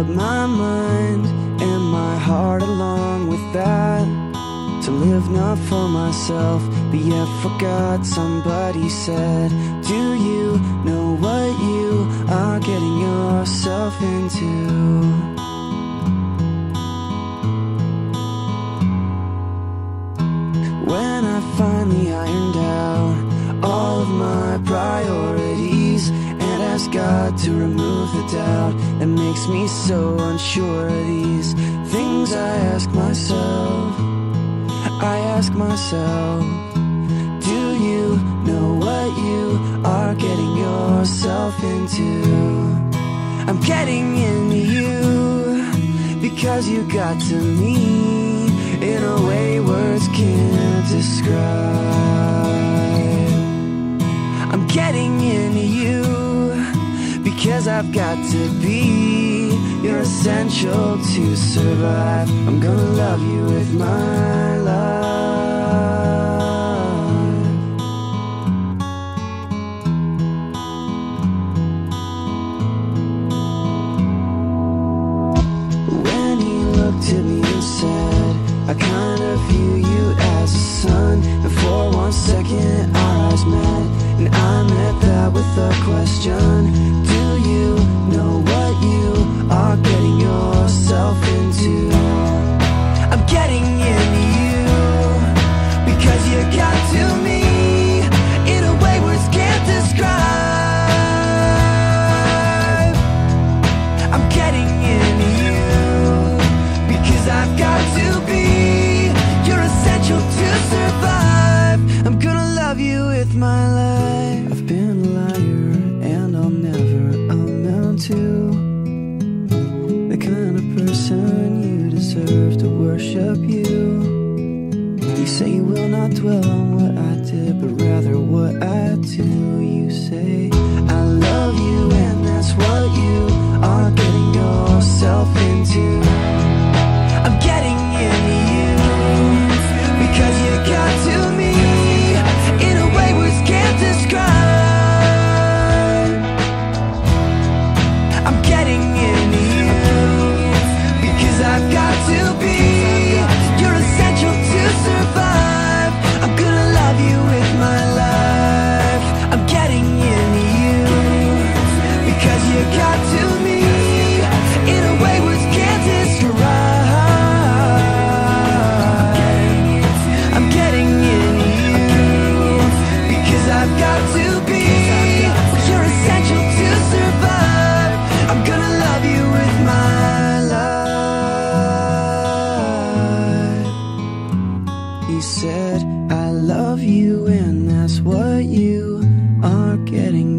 up my mind and my heart along with that. To live not for myself, but yet for God. Somebody said, Do you know what you are getting yourself into? When I finally ironed out ask God to remove the doubt that makes me so unsure of these things I ask myself. I ask myself, do you know what you are getting yourself into? I'm getting into you because you got to me in a way I've got to be. You're essential to survive. I'm gonna love you with my life. When he looked at me and said, I kind of view you as a son. And for one second, our eyes met. And I met that with a question I've got to be. You're essential to survive. I'm gonna love you with my life. I've been a liar and I'll never amount to the kind of person you deserve to worship you. You say you will not dwell on what I did, but rather what I do. You say to be. said, I love you, and that's what you are getting